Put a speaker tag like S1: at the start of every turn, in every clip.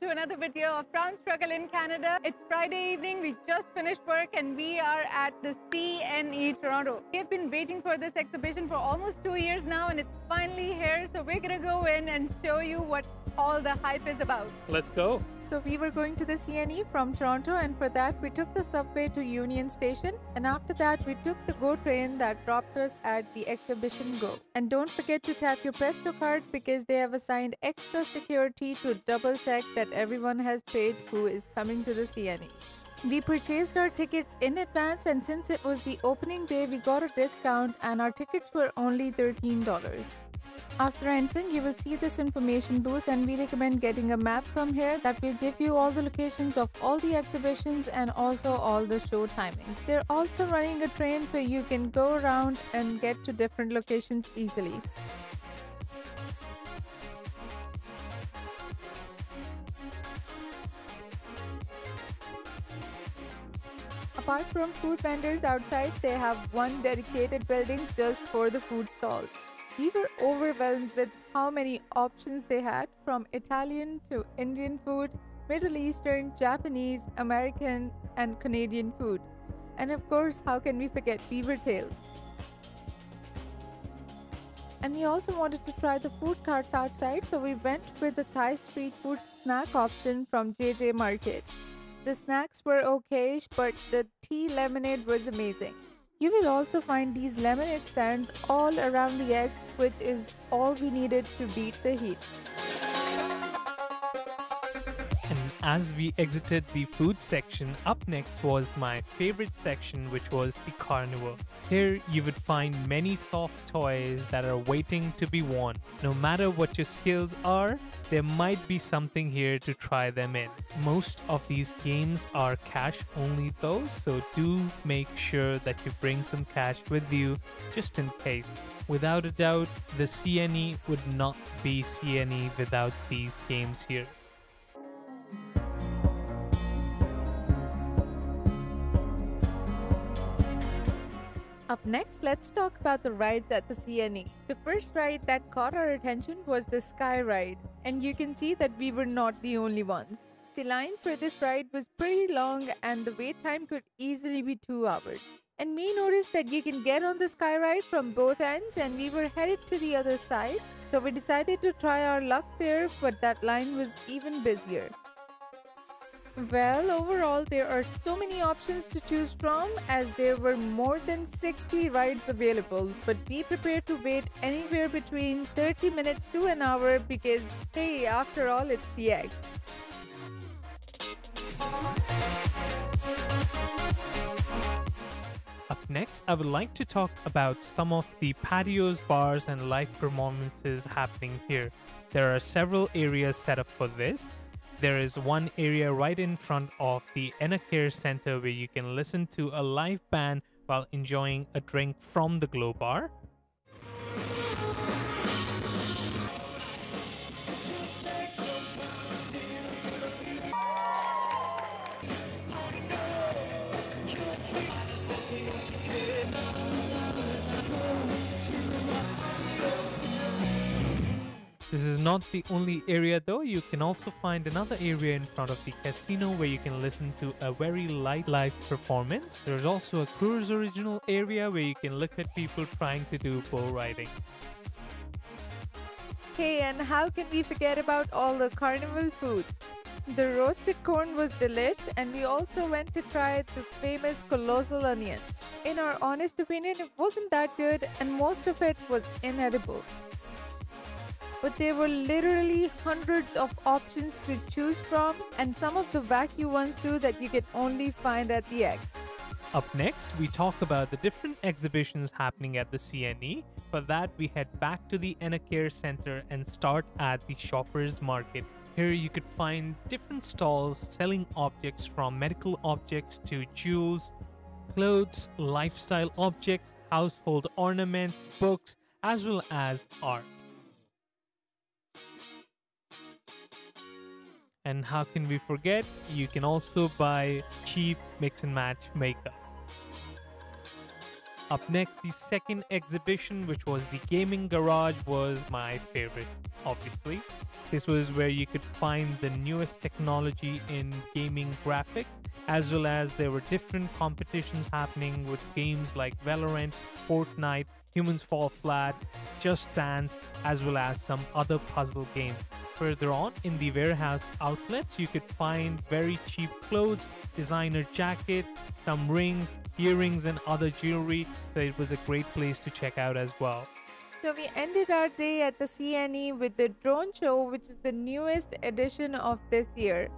S1: to another video of Brown Struggle in Canada. It's Friday evening, we just finished work and we are at the CNE Toronto. We have been waiting for this exhibition for almost two years now and it's finally here. So we're gonna go in and show you what all the hype is about.
S2: Let's go.
S1: So we were going to the CNE from Toronto and for that we took the subway to Union Station and after that we took the GO train that dropped us at the exhibition GO. And don't forget to tap your Presto cards because they have assigned extra security to double check that everyone has paid who is coming to the CNE. We purchased our tickets in advance and since it was the opening day we got a discount and our tickets were only $13. After entering, you will see this information booth and we recommend getting a map from here that will give you all the locations of all the exhibitions and also all the show timings. They're also running a train so you can go around and get to different locations easily. Apart from food vendors outside, they have one dedicated building just for the food stalls. We were overwhelmed with how many options they had from Italian to Indian food, Middle Eastern, Japanese, American, and Canadian food. And of course, how can we forget beaver tails? And we also wanted to try the food carts outside, so we went with the Thai street food snack option from JJ Market. The snacks were okayish, but the tea lemonade was amazing. You will also find these lemonade stands all around the Ex which is all we needed to beat the heat.
S2: As we exited the food section, up next was my favorite section, which was the carnival. Here you would find many soft toys that are waiting to be won. No matter what your skills are, there might be something here to try them in. Most of these games are cash only though, so do make sure that you bring some cash with you just in case. Without a doubt, the CNE would not be CNE without these games here.
S1: Up next, let's talk about the rides at the CNE. The first ride that caught our attention was the Sky Ride, and you can see that we were not the only ones. The line for this ride was pretty long and the wait time could easily be 2 hours. And we noticed that you can get on the Sky Ride from both ends and we were headed to the other side. So we decided to try our luck there, but that line was even busier. Well, overall, there are so many options to choose from as there were more than 60 rides available. But be prepared to wait anywhere between 30 minutes to an hour because, hey, after all, it's the Ex.
S2: Up next, I would like to talk about some of the patios, bars, and live performances happening here. There are several areas set up for this, there is one area right in front of the Care Center where you can listen to a live band while enjoying a drink from the Glow Bar. This is not the only area though, you can also find another area in front of the casino where you can listen to a very light live performance. There's also a cruise original area where you can look at people trying to do bull riding.
S1: Hey, and how can we forget about all the carnival food? The roasted corn was delish and we also went to try the famous colossal onion. In our honest opinion, it wasn't that good and most of it was inedible but there were literally hundreds of options to choose from and some of the wacky ones too that you can only find at the Ex.
S2: Up next, we talk about the different exhibitions happening at the CNE. For that, we head back to the Enercare Center and start at the Shoppers Market. Here you could find different stalls selling objects from medical objects to jewels, clothes, lifestyle objects, household ornaments, books, as well as art. And how can we forget? You can also buy cheap mix and match makeup. Up next, the second exhibition, which was the Gaming Garage, was my favorite, obviously. This was where you could find the newest technology in gaming graphics, as well as there were different competitions happening with games like Valorant, Fortnite, Humans Fall Flat, Just Dance, as well as some other puzzle games. Further on in the warehouse outlets, you could find very cheap clothes, designer jackets, some rings, earrings, and other jewelry. So it was a great place to check out as well.
S1: So we ended our day at the CNE with the drone show, which is the newest edition of this year.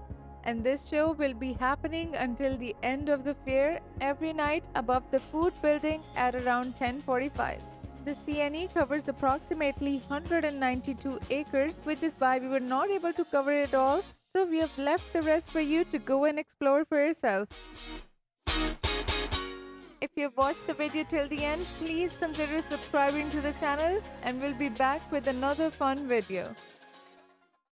S1: And this show will be happening until the end of the fair every night above the food building at around 1045. The CNE covers approximately 192 acres, which is why we were not able to cover it all, so we have left the rest for you to go and explore for yourself. If you've watched the video till the end, please consider subscribing to the channel and we'll be back with another fun video.